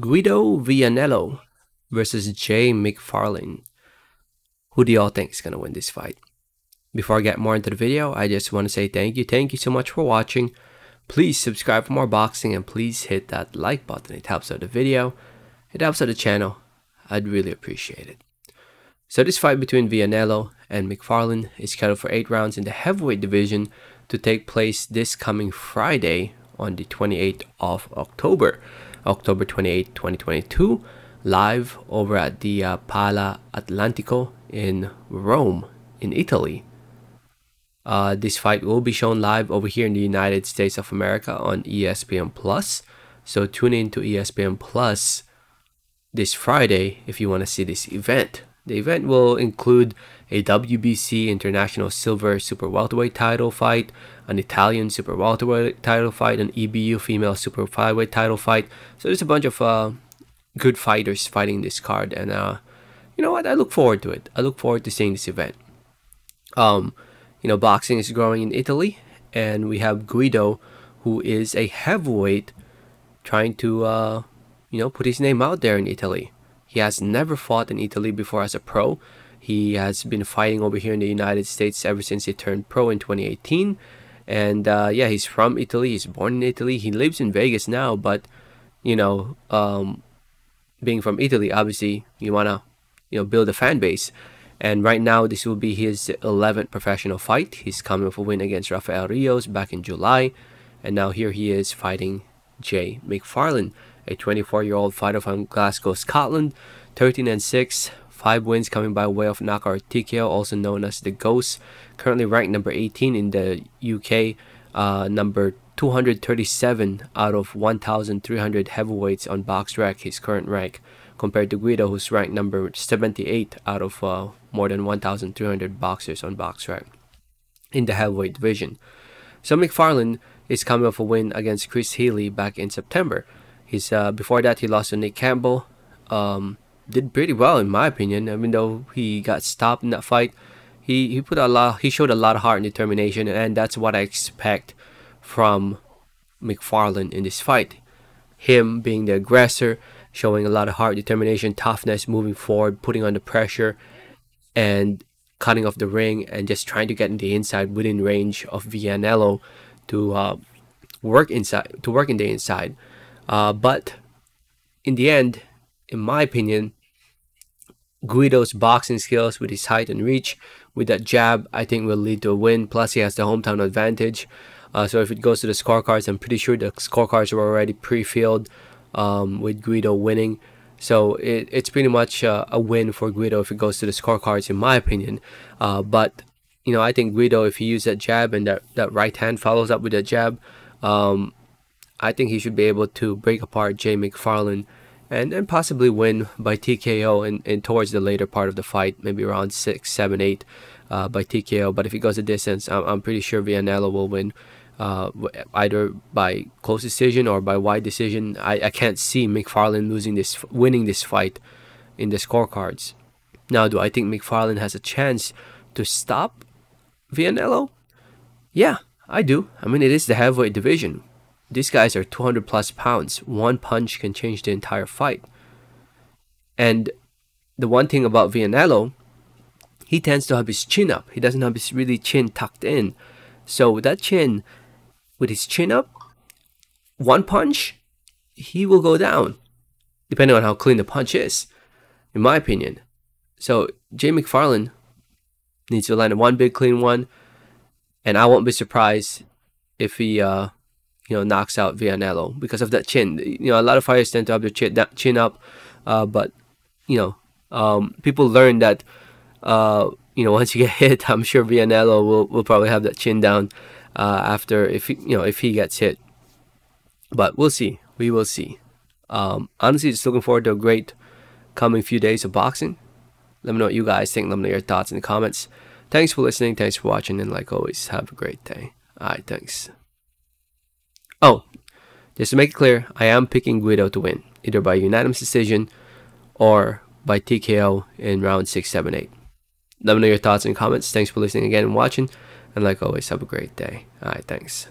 Guido Vianello versus Jay McFarlane. Who do y'all think is going to win this fight? Before I get more into the video, I just want to say thank you. Thank you so much for watching. Please subscribe for more boxing and please hit that like button. It helps out the video. It helps out the channel. I'd really appreciate it. So this fight between Vianello and McFarlane is scheduled for 8 rounds in the heavyweight division to take place this coming Friday on the 28th of October. October 28, 2022, live over at the uh, Pala Atlantico in Rome, in Italy. Uh, this fight will be shown live over here in the United States of America on ESPN Plus. So tune in to ESPN Plus this Friday if you want to see this event. The event will include a WBC International Silver Super Welterweight title fight, an Italian Super Welterweight title fight, an EBU Female Super Flyweight title fight. So there's a bunch of uh, good fighters fighting this card, and uh, you know what? I look forward to it. I look forward to seeing this event. Um, you know, boxing is growing in Italy, and we have Guido, who is a heavyweight, trying to uh, you know put his name out there in Italy. He has never fought in Italy before as a pro. He has been fighting over here in the United States ever since he turned pro in 2018. And uh, yeah, he's from Italy. He's born in Italy. He lives in Vegas now, but you know, um, being from Italy, obviously you wanna you know build a fan base. And right now, this will be his 11th professional fight. He's coming off a win against Rafael Rios back in July, and now here he is fighting Jay McFarlane a 24-year-old fighter from Glasgow, Scotland, 13 and 6, five wins coming by way of knockout TKO, also known as the Ghost. Currently ranked number 18 in the UK, uh, number 237 out of 1,300 heavyweights on BoxRec, his current rank, compared to Guido, who's ranked number 78 out of uh, more than 1,300 boxers on BoxRec in the heavyweight division. So McFarlane is coming off a win against Chris Healy back in September. He's uh, before that he lost to Nick Campbell. Um, did pretty well in my opinion. Even though he got stopped in that fight, he he put a lot. He showed a lot of heart and determination, and that's what I expect from McFarlane in this fight. Him being the aggressor, showing a lot of heart, determination, toughness, moving forward, putting on the pressure, and cutting off the ring, and just trying to get in the inside within range of Vianello to uh, work inside to work in the inside. Uh, but in the end, in my opinion, Guido's boxing skills with his height and reach, with that jab, I think will lead to a win. Plus, he has the hometown advantage. Uh, so if it goes to the scorecards, I'm pretty sure the scorecards are already pre-filled um, with Guido winning. So it, it's pretty much uh, a win for Guido if it goes to the scorecards, in my opinion. Uh, but you know, I think Guido, if he uses that jab and that, that right hand follows up with that jab, um, I think he should be able to break apart Jay McFarlane and, and possibly win by TKO in, in towards the later part of the fight, maybe around 6, 7, 8 uh, by TKO. But if he goes a distance, I'm, I'm pretty sure Vianello will win uh, either by close decision or by wide decision. I, I can't see McFarlane losing this, winning this fight in the scorecards. Now, do I think McFarlane has a chance to stop Vianello? Yeah, I do. I mean, it is the heavyweight division. These guys are 200 plus pounds. One punch can change the entire fight. And the one thing about Vianello, he tends to have his chin up. He doesn't have his really chin tucked in. So with that chin, with his chin up, one punch, he will go down, depending on how clean the punch is, in my opinion. So Jay McFarlane needs to land one big clean one, and I won't be surprised if he uh, you know, knocks out Vianello because of that chin. You know, a lot of fighters tend to have their chin, that chin up, uh, but you know, um, people learn that uh, you know once you get hit, I'm sure Vianello will, will probably have that chin down uh, after if he, you know if he gets hit. But we'll see. We will see. Um, honestly, just looking forward to a great coming few days of boxing. Let me know what you guys think. Let me know your thoughts in the comments. Thanks for listening. Thanks for watching. And like always, have a great day. All right, thanks. Oh, just to make it clear, I am picking Guido to win, either by unanimous decision or by TKO in round 6, 7, 8. Let me know your thoughts and comments. Thanks for listening again and watching. And like always, have a great day. Alright, thanks.